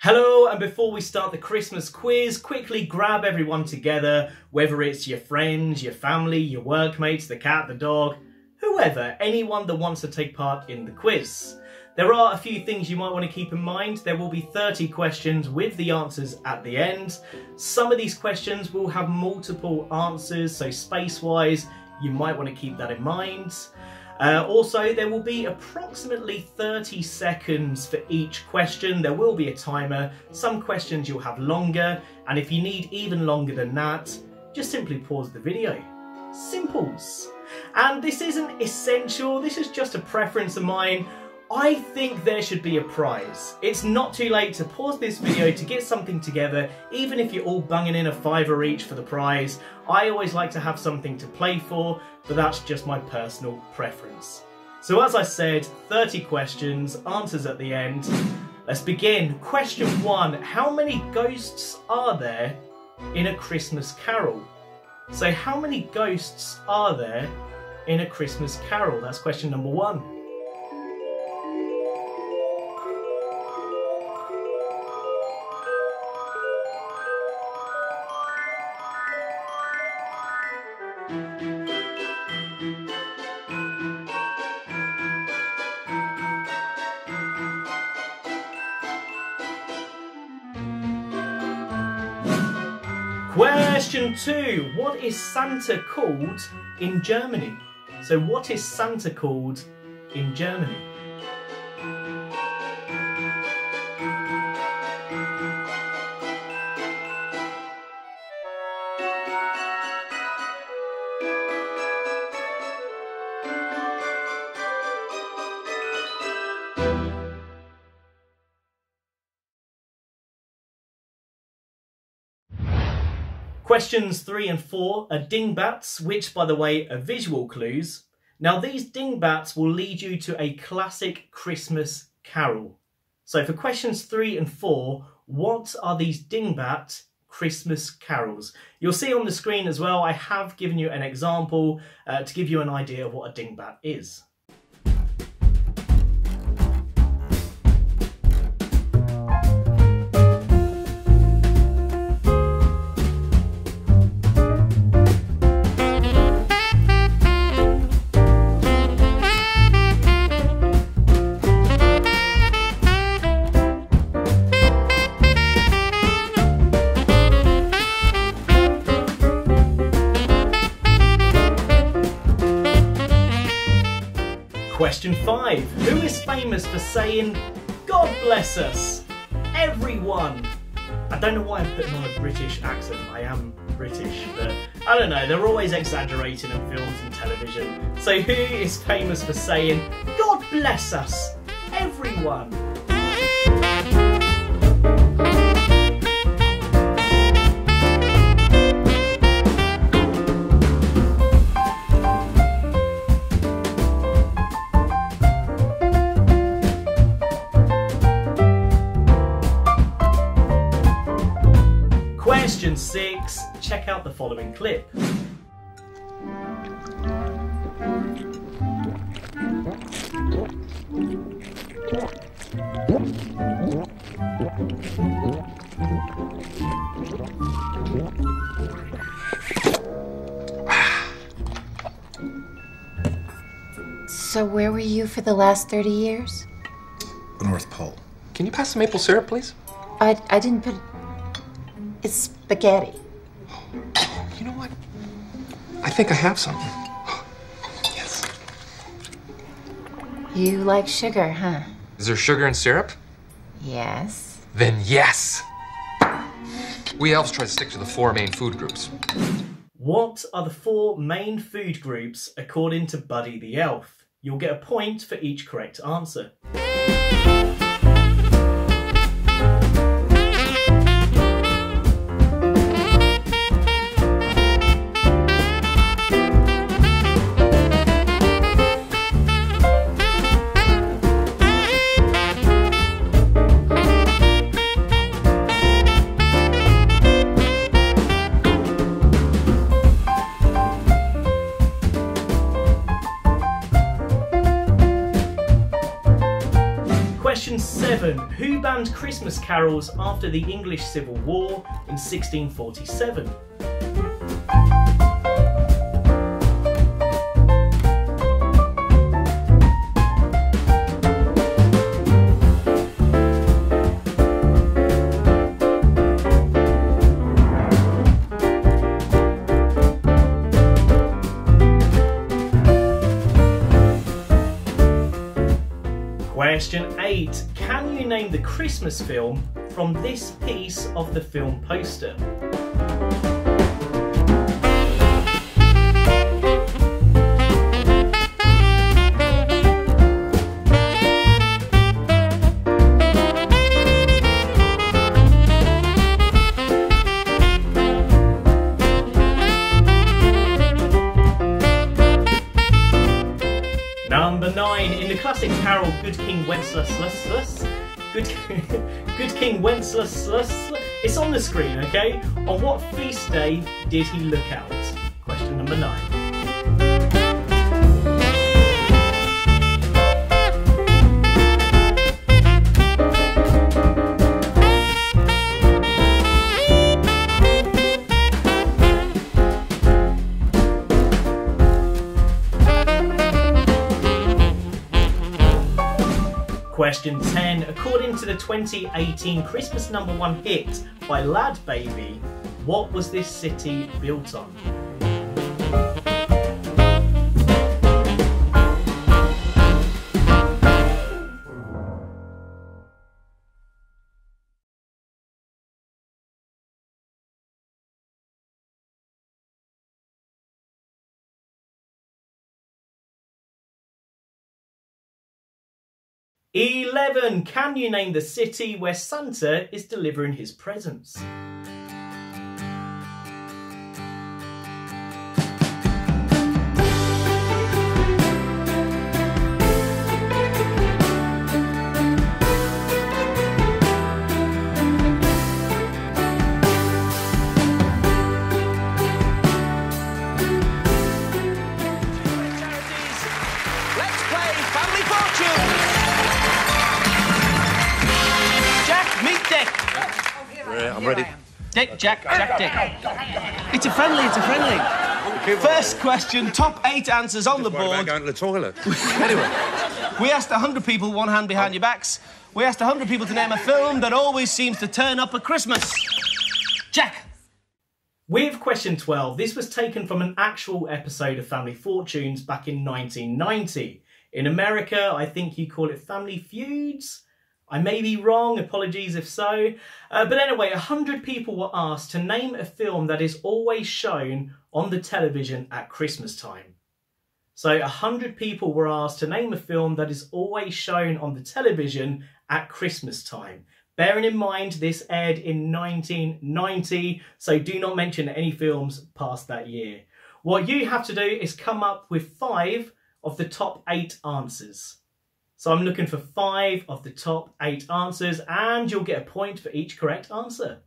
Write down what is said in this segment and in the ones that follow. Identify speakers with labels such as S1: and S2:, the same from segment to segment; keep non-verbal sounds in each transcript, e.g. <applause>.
S1: Hello, and before we start the Christmas quiz, quickly grab everyone together, whether it's your friends, your family, your workmates, the cat, the dog, whoever, anyone that wants to take part in the quiz. There are a few things you might want to keep in mind. There will be 30 questions with the answers at the end. Some of these questions will have multiple answers, so space-wise, you might want to keep that in mind. Uh, also, there will be approximately 30 seconds for each question. There will be a timer. Some questions you'll have longer, and if you need even longer than that, just simply pause the video. Simples. And this isn't essential, this is just a preference of mine. I think there should be a prize. It's not too late to pause this video to get something together, even if you're all bunging in a fiver each for the prize. I always like to have something to play for, but that's just my personal preference. So as I said, 30 questions, answers at the end. Let's begin. Question one, how many ghosts are there in A Christmas Carol? So how many ghosts are there in A Christmas Carol? That's question number one. Two. What is Santa called in Germany? So what is Santa called in Germany? Questions three and four are dingbats, which by the way are visual clues. Now these dingbats will lead you to a classic Christmas carol. So for questions three and four, what are these dingbat Christmas carols? You'll see on the screen as well, I have given you an example uh, to give you an idea of what a dingbat is. Us, everyone? I don't know why I'm putting on a British accent. I am British, but I don't know. They're always exaggerating in films and television. So who is famous for saying, God bless us, everyone? Check out the following clip.
S2: So, where were you for the last 30 years?
S3: The North Pole.
S4: Can you pass the maple syrup, please?
S2: I, I didn't put. It. It's spaghetti.
S4: Think I have something. Yes.
S2: You like sugar, huh?
S4: Is there sugar and syrup?
S2: Yes.
S4: Then yes. We elves try to stick to the four main food groups.
S1: What are the four main food groups according to Buddy the Elf? You'll get a point for each correct answer. Christmas carols after the English Civil War in 1647? Question 8. Name the Christmas film from this piece of the film poster? Number 9. In the classic carol Good King Wenceslas, Good, <laughs> Good King Wenceslas, it's on the screen, okay? On what feast day did he look out? Question number 9. Question 10. According to the 2018 Christmas number one hit by Lad Baby, what was this city built on? Eleven. Can you name the city where Santa is delivering his presents?
S5: Jack, Jack, Dick. It's a friendly, it's a friendly. First question, top eight answers on the
S3: Worry about
S5: board.
S3: going to the toilet. <laughs> anyway,
S5: We asked 100 people, one hand behind your backs. We asked 100 people to name a film that always seems to turn up at Christmas. Jack.
S1: With question 12, this was taken from an actual episode of Family Fortunes back in 1990. In America, I think you call it Family Feuds. I may be wrong, apologies if so. Uh, but anyway, 100 people were asked to name a film that is always shown on the television at Christmas time. So 100 people were asked to name a film that is always shown on the television at Christmas time. Bearing in mind this aired in 1990, so do not mention any films past that year. What you have to do is come up with five of the top eight answers. So I'm looking for five of the top eight answers, and you'll get a point for each correct answer.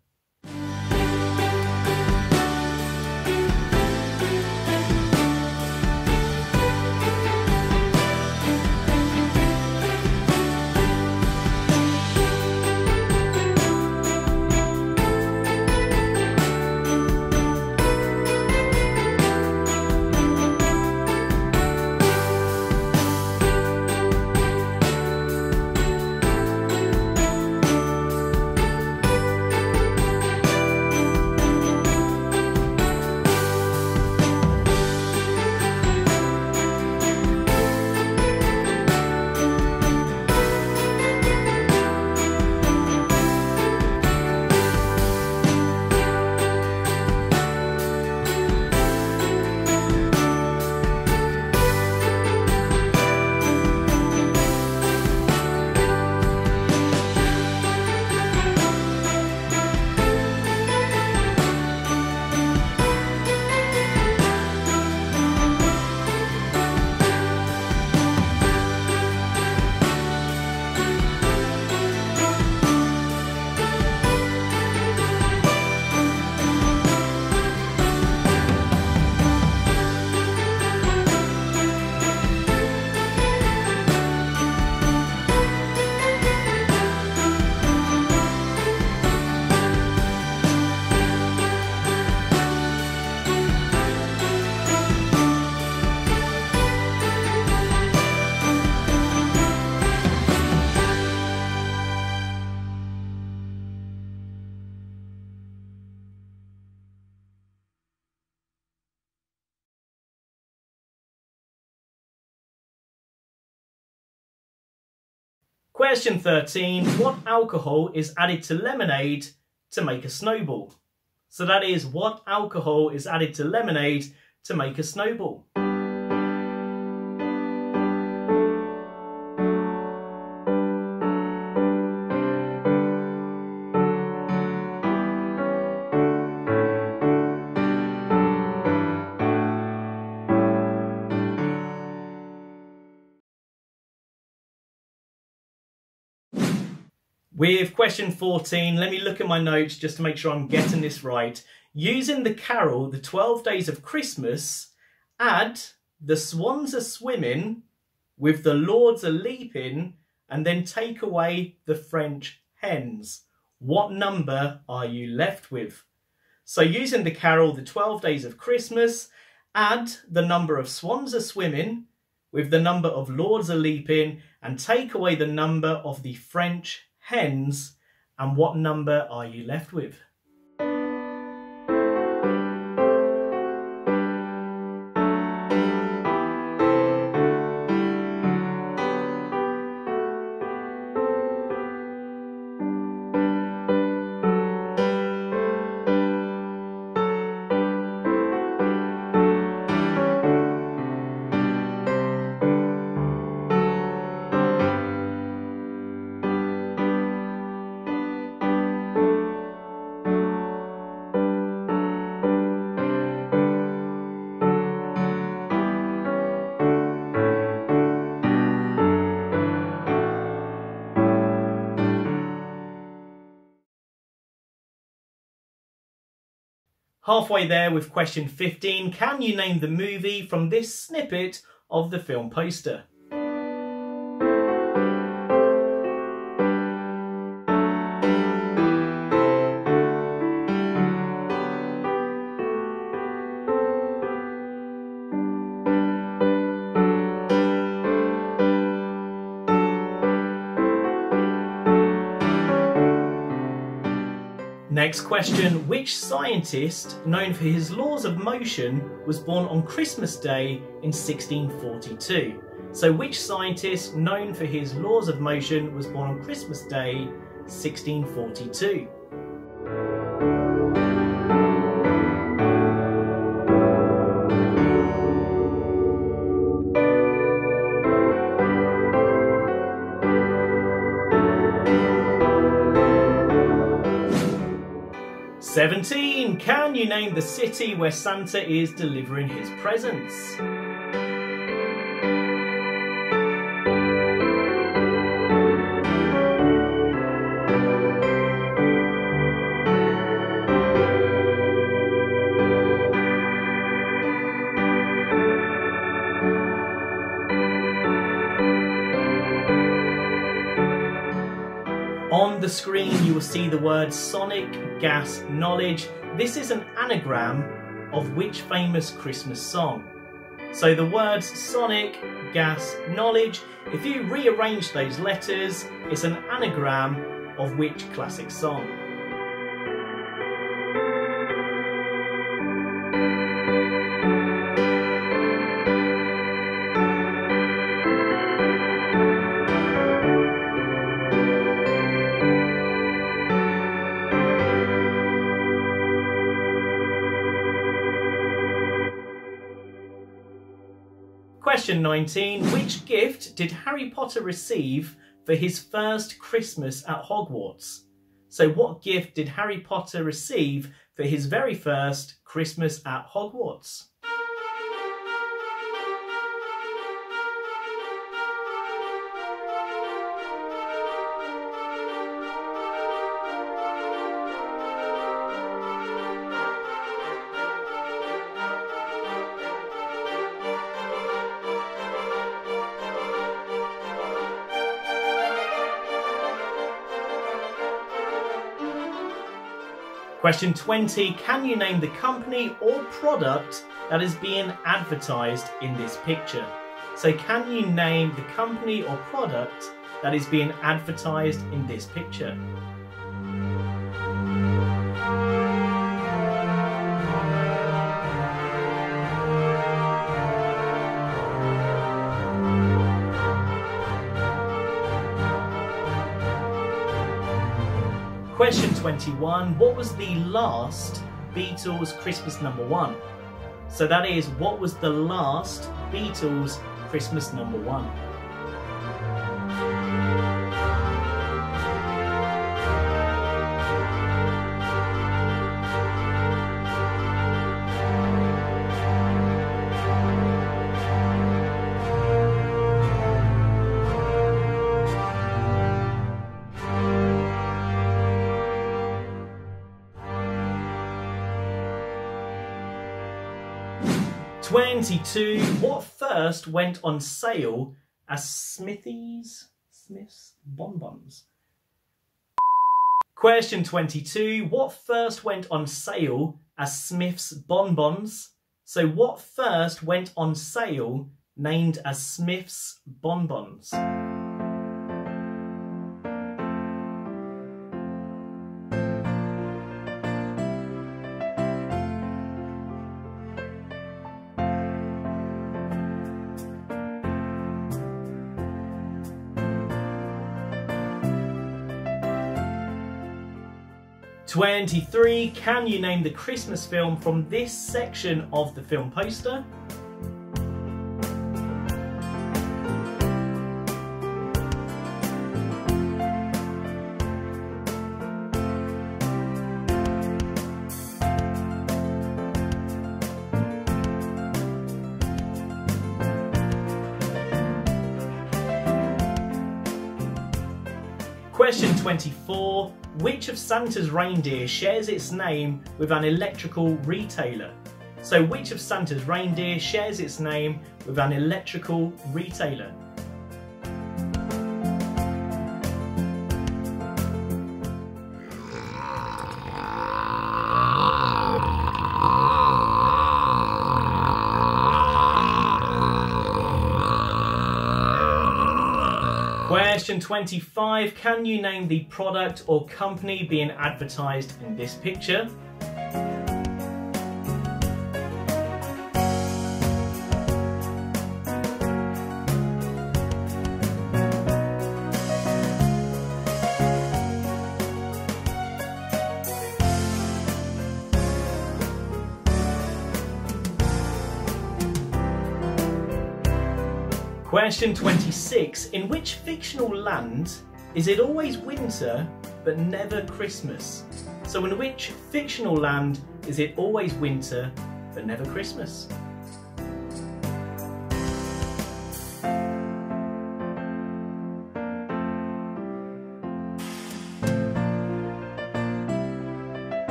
S1: Question 13 What alcohol is added to lemonade to make a snowball? So that is what alcohol is added to lemonade to make a snowball. With question 14, let me look at my notes just to make sure I'm getting this right. Using the carol, The 12 Days of Christmas, add the swans are swimming with the lords are leaping and then take away the French hens. What number are you left with? So using the carol, The 12 Days of Christmas, add the number of swans are swimming with the number of lords are leaping and take away the number of the French hens, and what number are you left with? Halfway there with question 15, can you name the movie from this snippet of the film poster? Next question Which scientist, known for his laws of motion, was born on Christmas Day in 1642? So, which scientist, known for his laws of motion, was born on Christmas Day 1642? 17. Can you name the city where Santa is delivering his presents? On the screen you will see the word Sonic Gas Knowledge. This is an anagram of which famous Christmas song? So the words Sonic Gas Knowledge, if you rearrange those letters, it's an anagram of which classic song? Question 19. Which gift did Harry Potter receive for his first Christmas at Hogwarts? So, what gift did Harry Potter receive for his very first Christmas at Hogwarts? Question 20 Can you name the company or product that is being advertised in this picture? So, can you name the company or product that is being advertised in this picture? Question 21 What was the last Beatles Christmas number one? So that is, what was the last Beatles Christmas number one? Twenty-two. What first went on sale as Smithies, Smiths bonbons? Question twenty-two. What first went on sale as Smiths bonbons? So, what first went on sale named as Smiths bonbons? 23. Can you name the Christmas film from this section of the film poster? 24. Which of Santa's reindeer shares its name with an electrical retailer? So which of Santa's reindeer shares its name with an electrical retailer? Question 25. Can you name the product or company being advertised in this picture? Question 26. In which fictional land is it always winter but never Christmas? So, in which fictional land is it always winter but never Christmas?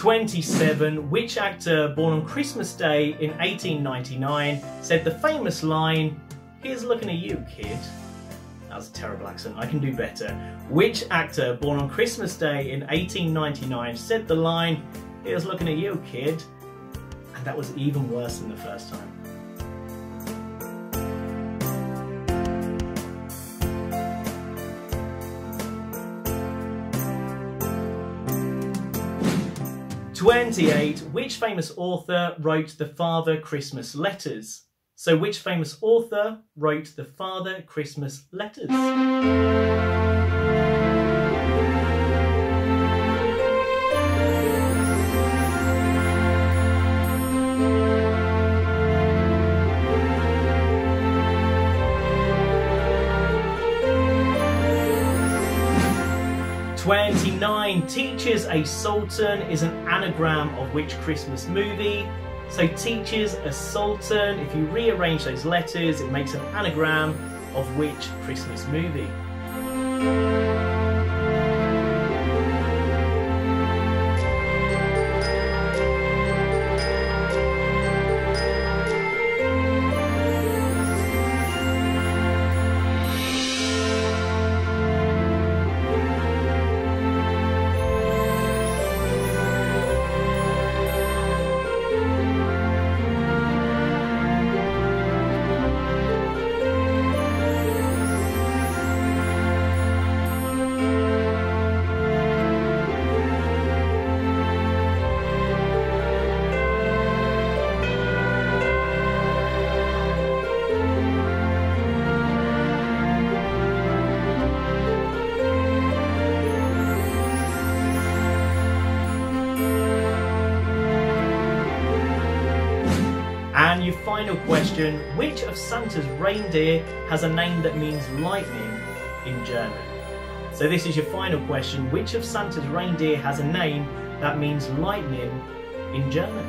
S1: 27. Which actor born on Christmas Day in 1899 said the famous line, Here's looking at you, kid? That was a terrible accent. I can do better. Which actor born on Christmas Day in 1899 said the line, Here's looking at you, kid? And that was even worse than the first time. 28. Which famous author wrote the Father Christmas letters? So, which famous author wrote the Father Christmas letters? 29 teaches a sultan is an anagram of which Christmas movie? So teaches a sultan, if you rearrange those letters, it makes an anagram of which Christmas movie? Final question. Which of Santa's reindeer has a name that means lightning in German? So this is your final question. Which of Santa's reindeer has a name that means lightning in German?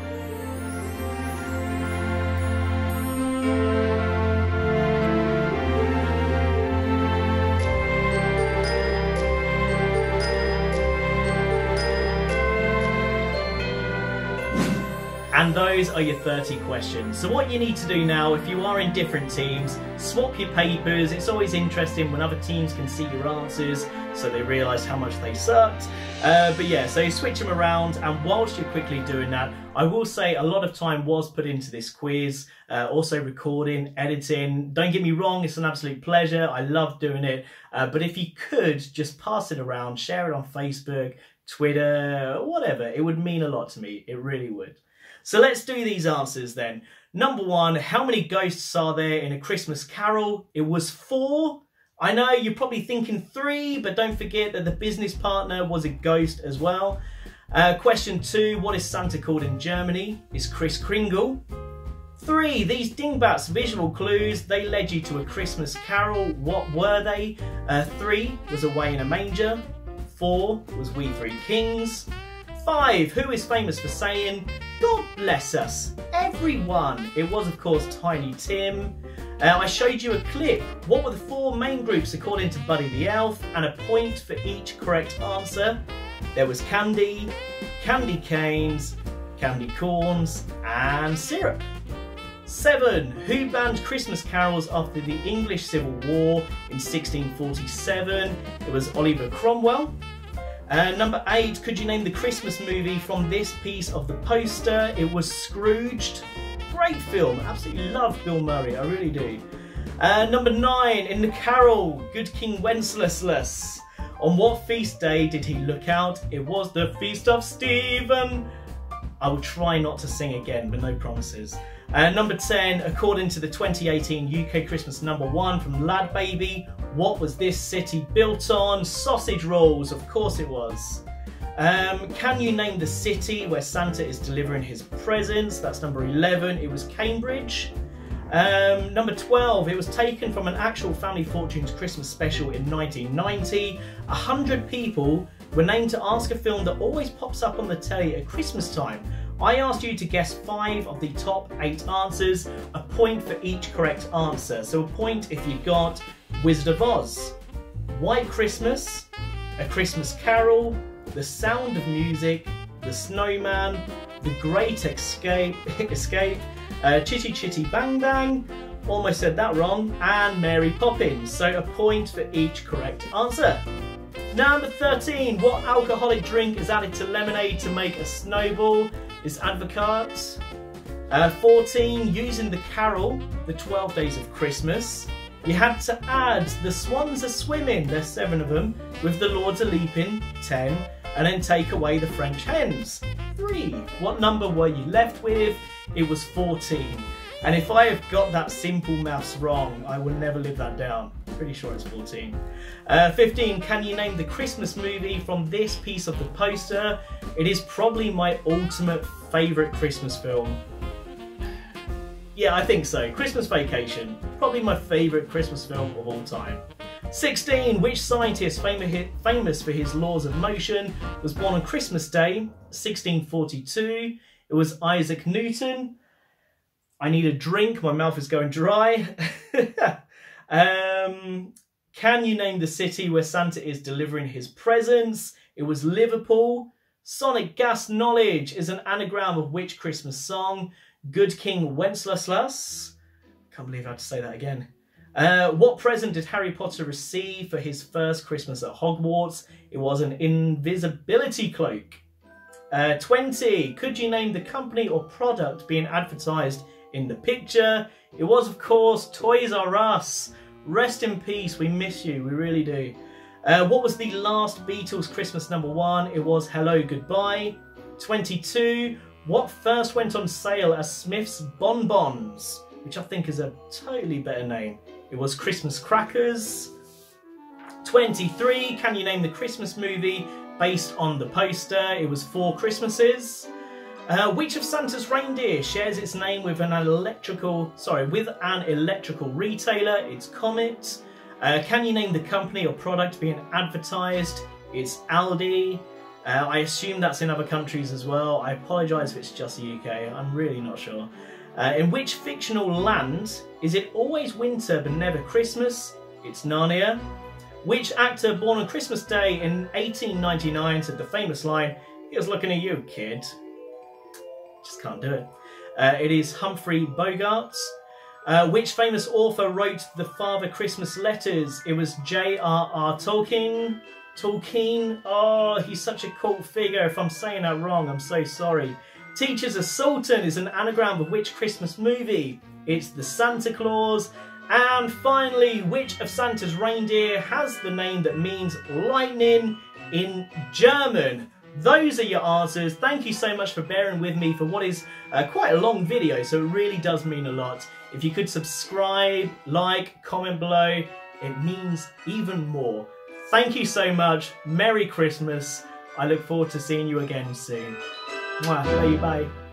S1: And those are your 30 questions. So what you need to do now, if you are in different teams, swap your papers. It's always interesting when other teams can see your answers, so they realise how much they sucked. Uh, but yeah, so switch them around, and whilst you're quickly doing that, I will say a lot of time was put into this quiz, uh, also recording, editing. Don't get me wrong, it's an absolute pleasure. I love doing it. Uh, but if you could just pass it around, share it on Facebook, Twitter, whatever, it would mean a lot to me. It really would. So let's do these answers then. Number one, how many ghosts are there in A Christmas Carol? It was four. I know you're probably thinking three, but don't forget that the business partner was a ghost as well. Uh, question two, what is Santa called in Germany? Is Kris Kringle. Three, these dingbats visual clues, they led you to a Christmas carol. What were they? Uh, three was Away in a Manger. Four was We Three Kings. Five, who is famous for saying, God bless us, everyone? It was, of course, Tiny Tim. Uh, I showed you a clip. What were the four main groups according to Buddy the Elf? And a point for each correct answer. There was candy, candy canes, candy corns, and syrup. Seven, who banned Christmas carols after the English Civil War in 1647? It was Oliver Cromwell. Uh, number eight, could you name the Christmas movie from this piece of the poster? It was Scrooged. Great film, absolutely love Bill Murray, I really do. Uh, number nine, in the carol, Good King Wenceslas. On what feast day did he look out? It was the Feast of Stephen. I will try not to sing again, but no promises. Uh, number 10, according to the 2018 UK Christmas number one from Lad Baby, what was this city built on? Sausage rolls, of course it was. Um, can you name the city where Santa is delivering his presents? That's number 11. It was Cambridge. Um, number 12, it was taken from an actual Family Fortunes Christmas special in 1990. 100 people were named to ask a film that always pops up on the telly at Christmas time. I asked you to guess five of the top eight answers, a point for each correct answer. So a point if you got Wizard of Oz, White Christmas, A Christmas Carol, The Sound of Music, The Snowman, The Great Escape, <laughs> Escape, uh, Chitty Chitty Bang Bang, almost said that wrong, and Mary Poppins. So a point for each correct answer. Number 13, what alcoholic drink is added to lemonade to make a snowball? Is Advocaat. Uh, 14, using the carol, the 12 days of Christmas. You had to add the swans are swimming, there's seven of them, with the lords are leaping, 10, and then take away the French hens, 3. What number were you left with? It was 14. And if I have got that simple maths wrong, I will never live that down. Pretty sure it's 14. Uh, 15, can you name the Christmas movie from this piece of the poster? It is probably my ultimate favourite Christmas film. Yeah, I think so. Christmas Vacation. Probably my favourite Christmas film of all time. 16. Which scientist famous for his laws of motion was born on Christmas Day, 1642? It was Isaac Newton. I need a drink, my mouth is going dry. <laughs> um, can you name the city where Santa is delivering his presents? It was Liverpool. Sonic Gas Knowledge is an anagram of which Christmas song? Good King Wenceslas. Can't believe I had to say that again. Uh, what present did Harry Potter receive for his first Christmas at Hogwarts? It was an invisibility cloak. Uh, 20. Could you name the company or product being advertised in the picture. It was, of course, Toys R Us. Rest in peace, we miss you, we really do. Uh, what was the last Beatles Christmas number one? It was Hello Goodbye. 22. What first went on sale as Smith's Bonbons, which I think is a totally better name. It was Christmas Crackers. 23. Can you name the Christmas movie based on the poster? It was Four Christmases. Uh, which of Santa's reindeer shares its name with an electrical, sorry, with an electrical retailer? It's Comet. Uh, can you name the company or product being advertised? It's Aldi. Uh, I assume that's in other countries as well. I apologise if it's just the UK. I'm really not sure. Uh, in which fictional land is it always winter but never Christmas? It's Narnia. Which actor born on Christmas Day in 1899 said the famous line, He was looking at you, kid? Just can't do it. Uh, it is Humphrey Bogart. Uh, which famous author wrote the Father Christmas letters? It was J.R.R. Tolkien. Tolkien. Oh, he's such a cult figure. If I'm saying that wrong, I'm so sorry. Teachers a Sultan is an anagram of which Christmas movie? It's The Santa Claus. And finally, which of Santa's reindeer has the name that means lightning in German? Those are your answers. Thank you so much for bearing with me for what is uh, quite a long video, so it really does mean a lot. If you could subscribe, like, comment below, it means even more. Thank you so much. Merry Christmas. I look forward to seeing you again soon. Bye bye.